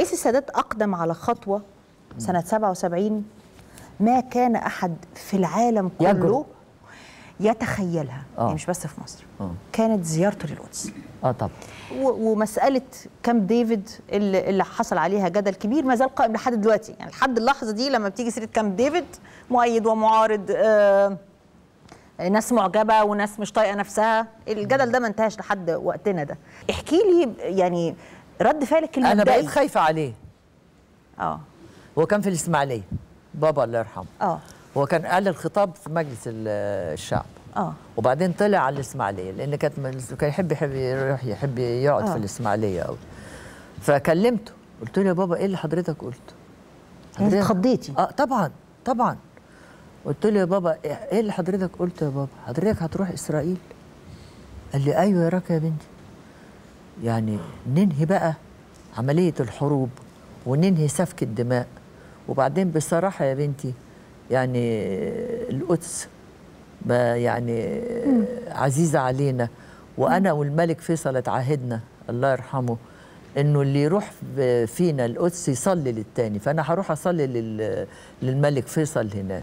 رئيس السادات أقدم على خطوة سنة 77 ما كان أحد في العالم كله. يتخيلها. آه. يعني مش بس في مصر. آه. كانت زيارته للقدس آه طبعا. ومسألة كامب ديفيد اللي, اللي حصل عليها جدل كبير ما زال قائم لحد دلوقتي. يعني لحد اللحظة دي لما بتيجي سيرة كامب ديفيد مؤيد ومعارض آه ناس معجبة وناس مش طايقة نفسها. الجدل ده ما انتهاش لحد وقتنا ده. احكي لي يعني رد فعلك أنا المبدئي بقيت خايفة عليه. آه. هو كان في الإسماعيلية. بابا الله يرحمه. آه. هو كان قال الخطاب في مجلس ال- الشعب. آه. وبعدين طلع على الإسماعيلية لأن كانت كان يحب يحب يروح يحب يقعد آه. في الإسماعيلية قوي فكلمته. قلت له يا بابا إيه اللي حضرتك قلته يعني حضرتك- اتخضيتي. آه طبعا طبعا. قلت له يا بابا إيه اللي حضرتك قلته يا بابا؟ حضرتك هتروح إسرائيل؟ قال لي أيوه يا راكا يا بنتي. يعني ننهي بقى عملية الحروب وننهي سفك الدماء. وبعدين بصراحة يا بنتي يعني القدس يعني عزيزة علينا. وأنا والملك فيصل اتعاهدنا الله يرحمه إنه اللي يروح فينا القدس يصلي للتاني. فأنا هروح أصلي لل- للملك فيصل هناك.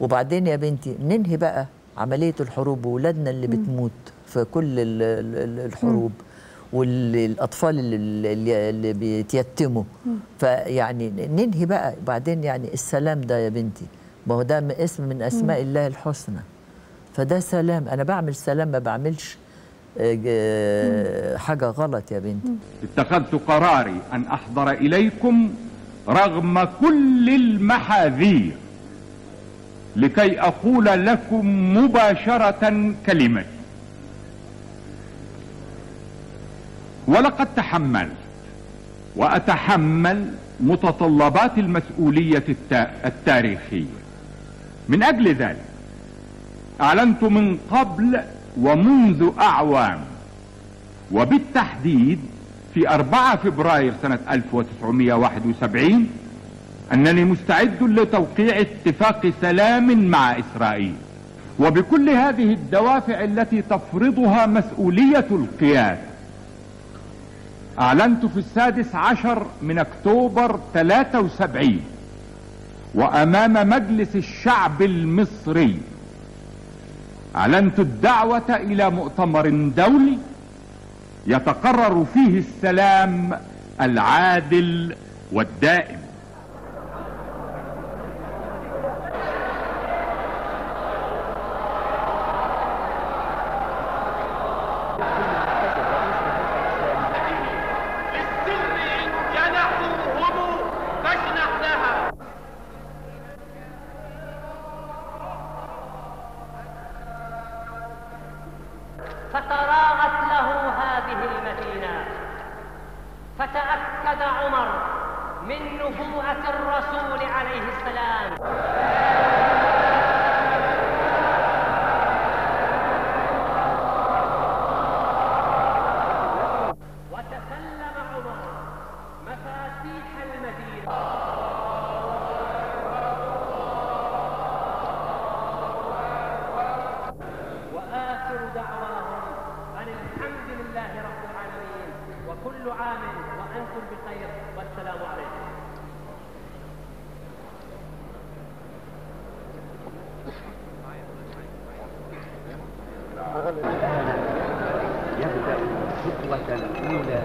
وبعدين يا بنتي ننهي بقى عملية الحروب وولادنا اللي بتموت في كل ال- ال- الحروب. والأطفال اللي, اللي- اللي بيتيتموا. فيعني ننهي بقى. وبعدين يعني السلام ده يا بنتي. ما هو ده اسم من أسماء الله الحسنى. فده سلام. أنا بعمل سلام ما بعملش آه، ج- حاجة غلط يا بنتي. اتخذت قراري أن أحضر إليكم رغم كل المحاذير لكي أقول لكم مباشرة كلمتي. ولقد تحملت وأتحمل متطلبات المسؤولية التا- التاريخية. من أجل ذلك أعلنت من قبل ومنذ أعوام وبالتحديد في 4 فبراير سنة 1971 أنني مستعد لتوقيع اتفاق سلام مع إسرائيل. وبكل هذه الدوافع التي تفرضها مسؤولية القيادة أعلنت في السادس عشر من أكتوبر 73 وأمام مجلس الشعب المصري. أعلنت الدعوة إلى مؤتمر دولي يتقرر فيه السلام العادل والدائم. فتراءت له هذه المدينة. فتأكد عمر من نبوءة الرسول عليه السلام. كل عام وأنتم بخير والسلام عليكم. يبدأ خطوة أولى